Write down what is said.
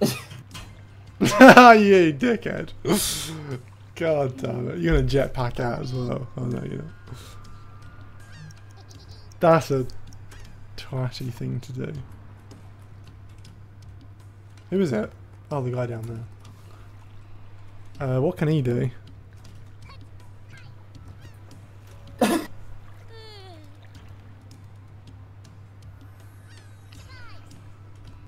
you dickhead. God damn it. You're gonna jetpack out as well. Oh no, you know. That's a trashy thing to do. Who is it? Oh, the guy down there. Uh, what can he do?